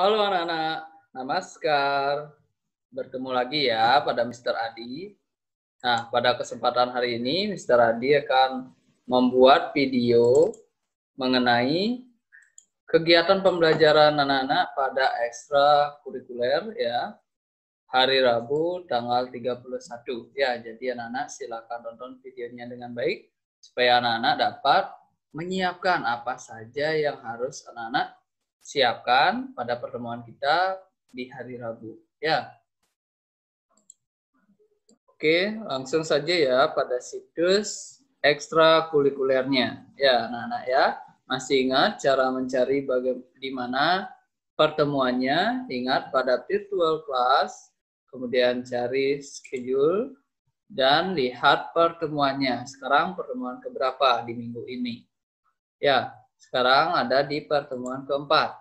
Halo anak-anak, namaskar. Bertemu lagi ya pada Mr. Adi. Nah, pada kesempatan hari ini Mr. Adi akan membuat video mengenai kegiatan pembelajaran anak-anak pada ekstra kurikuler ya. Hari Rabu tanggal 31. Ya, jadi anak-anak silakan tonton videonya dengan baik supaya anak-anak dapat menyiapkan apa saja yang harus anak-anak siapkan pada pertemuan kita di hari Rabu. Ya. Oke, langsung saja ya pada situs ekstrakurikulernya. Ya, anak-anak ya. Masih ingat cara mencari di mana pertemuannya? Ingat pada virtual class, kemudian cari schedule, dan lihat pertemuannya. Sekarang pertemuan keberapa di minggu ini? Ya, sekarang ada di pertemuan keempat.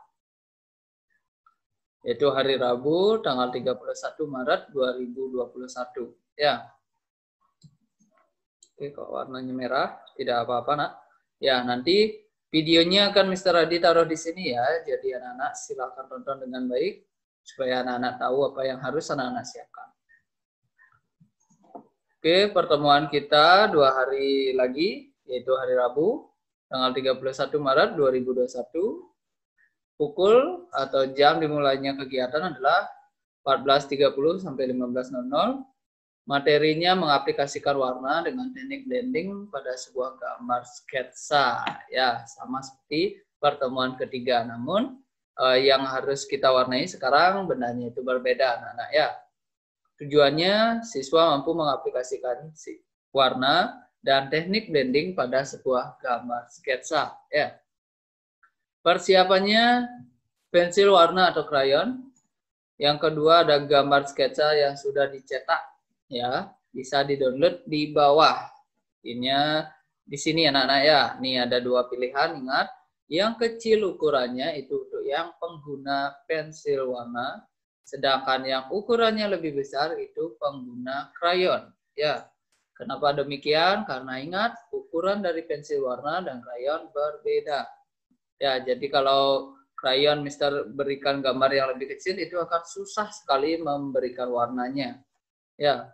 Yaitu hari Rabu tanggal 31 Maret 2021. Ya. Oke, kok warnanya merah? Tidak apa-apa, nak. Ya, nanti videonya akan Mr. Adi taruh di sini ya. Jadi anak-anak silakan tonton dengan baik supaya anak-anak tahu apa yang harus anak-anak siapkan. Oke, pertemuan kita dua hari lagi, yaitu hari Rabu tanggal 31 Maret 2021 pukul atau jam dimulainya kegiatan adalah 14.30 sampai 15.00. Materinya mengaplikasikan warna dengan teknik blending pada sebuah gambar sketsa. Ya, sama seperti pertemuan ketiga. Namun eh, yang harus kita warnai sekarang bendanya itu berbeda, anak-anak ya. Tujuannya siswa mampu mengaplikasikan warna dan teknik blending pada sebuah gambar sketsa. Ya. Persiapannya pensil warna atau krayon. Yang kedua ada gambar sketsa yang sudah dicetak. Ya, bisa di-download di bawah. Ini di sini anak-anak ya. Nih ada dua pilihan, ingat. Yang kecil ukurannya itu untuk yang pengguna pensil warna, sedangkan yang ukurannya lebih besar itu pengguna krayon. Ya, Kenapa demikian? Karena ingat ukuran dari pensil warna dan krayon berbeda. Ya, jadi kalau krayon Mister berikan gambar yang lebih kecil itu akan susah sekali memberikan warnanya. Ya.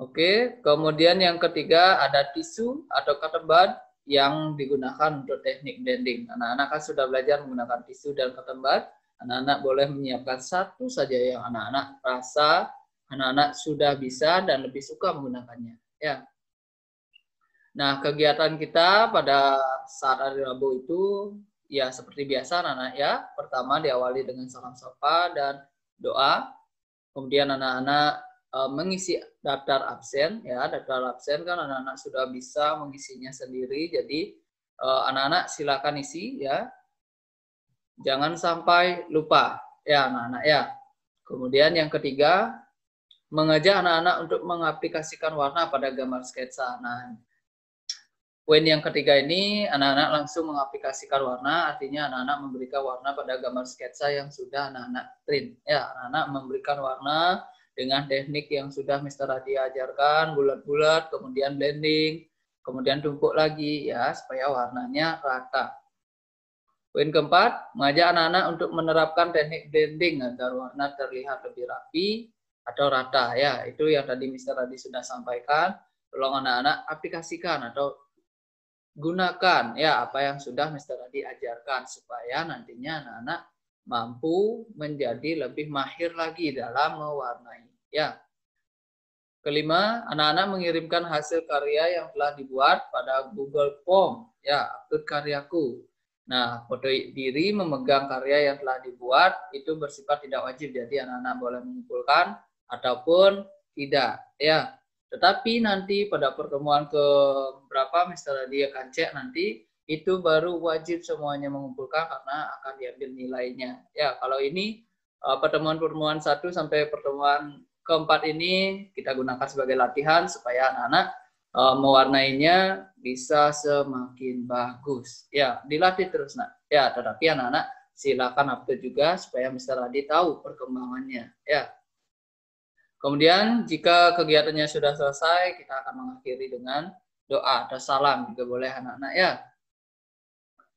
Oke, kemudian yang ketiga ada tisu atau cotton yang digunakan untuk teknik blending. Anak-anak kan sudah belajar menggunakan tisu dan cotton Anak-anak boleh menyiapkan satu saja yang anak-anak rasa anak-anak sudah bisa dan lebih suka menggunakannya. Ya. Nah, kegiatan kita pada saat hari Rabu itu ya seperti biasa anak-anak ya. Pertama diawali dengan salam sapa dan doa. Kemudian anak-anak e, mengisi daftar absen ya. Daftar absen kan anak-anak sudah bisa mengisinya sendiri. Jadi e, anak-anak silakan isi ya. Jangan sampai lupa ya anak-anak ya. Kemudian yang ketiga mengajak anak-anak untuk mengaplikasikan warna pada gambar sketsa. Nah, poin yang ketiga ini anak-anak langsung mengaplikasikan warna, artinya anak-anak memberikan warna pada gambar sketsa yang sudah anak-anak print. Ya, anak-anak memberikan warna dengan teknik yang sudah Mr. Adi ajarkan, bulat-bulat, kemudian blending, kemudian tumpuk lagi ya supaya warnanya rata. Poin keempat, mengajak anak-anak untuk menerapkan teknik blending agar warna terlihat lebih rapi, atau rata ya. Itu yang tadi Mister tadi sudah sampaikan. Tolong anak-anak aplikasikan atau gunakan ya apa yang sudah Mister tadi ajarkan supaya nantinya anak-anak mampu menjadi lebih mahir lagi dalam mewarnai ya. Kelima anak-anak mengirimkan hasil karya yang telah dibuat pada Google Form ya upload karyaku. Nah, foto diri memegang karya yang telah dibuat itu bersifat tidak wajib. Jadi anak-anak boleh mengumpulkan ataupun tidak ya tetapi nanti pada pertemuan ke berapa Mr. dia akan cek nanti itu baru wajib semuanya mengumpulkan karena akan diambil nilainya ya kalau ini eh, pertemuan-pertemuan satu sampai pertemuan keempat ini kita gunakan sebagai latihan supaya anak-anak uh, mewarnainya bisa semakin bagus ya dilatih terus nak ya tetapi anak-anak silakan update juga supaya Mr. Adi tahu perkembangannya ya Kemudian jika kegiatannya sudah selesai, kita akan mengakhiri dengan doa atau salam juga boleh anak-anak ya.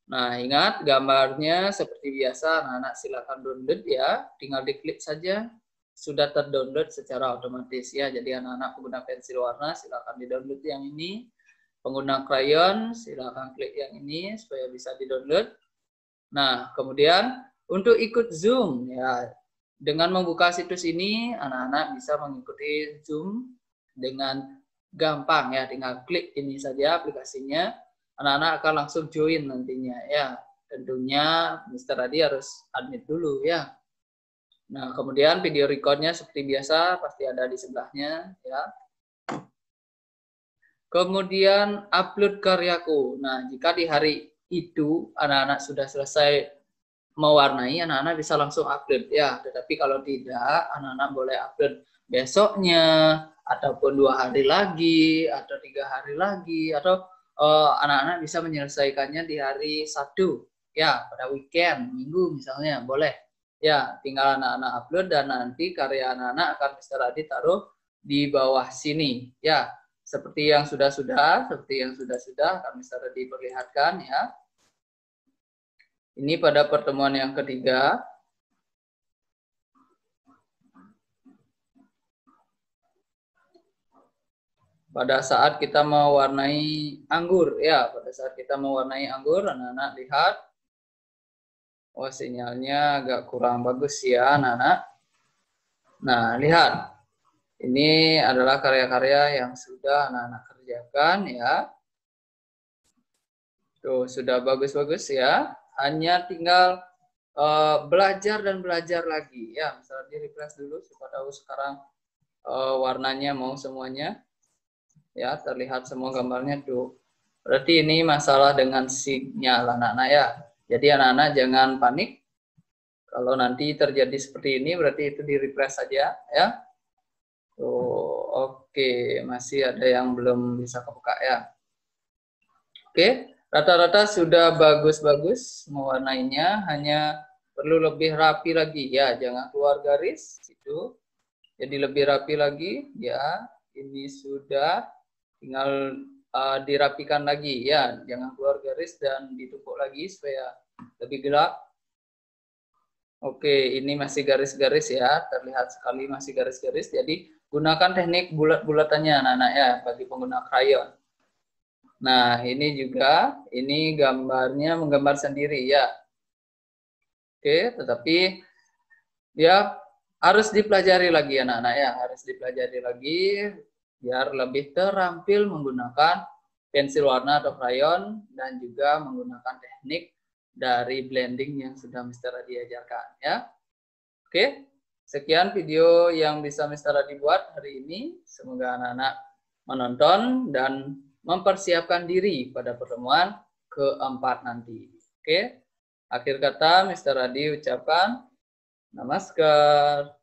Nah, ingat gambarnya seperti biasa, anak-anak silakan download ya. Tinggal diklik saja, sudah terdownload secara otomatis ya. Jadi anak-anak pengguna pensil warna silakan di-download yang ini. Pengguna krayon silakan klik yang ini supaya bisa di-download. Nah, kemudian untuk ikut Zoom ya, dengan membuka situs ini anak-anak bisa mengikuti Zoom dengan gampang ya, tinggal klik ini saja aplikasinya anak-anak akan langsung join nantinya ya. Tentunya Mr. Adi harus admit dulu ya. Nah, kemudian video recordnya seperti biasa pasti ada di sebelahnya ya. Kemudian upload karyaku. Nah, jika di hari itu anak-anak sudah selesai mewarnai, anak-anak bisa langsung upload ya. Tetapi kalau tidak, anak-anak boleh upload besoknya, ataupun dua hari lagi, atau tiga hari lagi, atau Eh, anak-anak uh, bisa menyelesaikannya di hari Sabtu, ya pada weekend, minggu misalnya, boleh. Ya, tinggal anak-anak upload dan nanti karya anak-anak akan Mr. Adi taruh di bawah sini. Ya, seperti yang sudah-sudah, seperti yang sudah-sudah akan Mr. Adi perlihatkan ya. Ini pada pertemuan yang ketiga. pada saat kita mewarnai anggur ya pada saat kita mewarnai anggur anak-anak lihat. Oh sinyalnya agak kurang bagus ya anak-anak. Nah lihat. Ini adalah karya-karya yang sudah anak-anak kerjakan ya. Tuh sudah bagus-bagus ya hanya tinggal uh, belajar dan belajar lagi. Ya misalnya di refresh dulu supaya tahu sekarang uh, warnanya mau semuanya. Ya terlihat semua gambarnya tuh berarti ini masalah dengan sinyal anak-anak ya. Jadi anak-anak jangan panik. Kalau nanti terjadi seperti ini berarti itu di refresh saja ya. Tuh oke. Masih ada yang belum bisa kebuka ya. Oke rata-rata sudah bagus-bagus mewarnainya hanya perlu lebih rapi lagi. Ya jangan keluar garis itu jadi lebih rapi lagi ya. Ini sudah tinggal uh, dirapikan lagi ya. Jangan keluar garis dan ditumpuk lagi supaya lebih gelap. Oke ini masih garis-garis ya. Terlihat sekali masih garis-garis. Jadi gunakan teknik bulat-bulatannya anak-anak ya bagi pengguna krayon nah ini juga ini gambarnya menggambar sendiri ya oke tetapi ya harus dipelajari lagi anak-anak ya harus dipelajari lagi biar lebih terampil menggunakan pensil warna atau krayon dan juga menggunakan teknik dari blending yang sudah Mr. Adi ajarkan ya. Oke, sekian video yang bisa Mr. Adi buat hari ini. Semoga anak-anak menonton dan mempersiapkan diri pada pertemuan keempat nanti. Oke, akhir kata Mr. Adi ucapkan namaskar.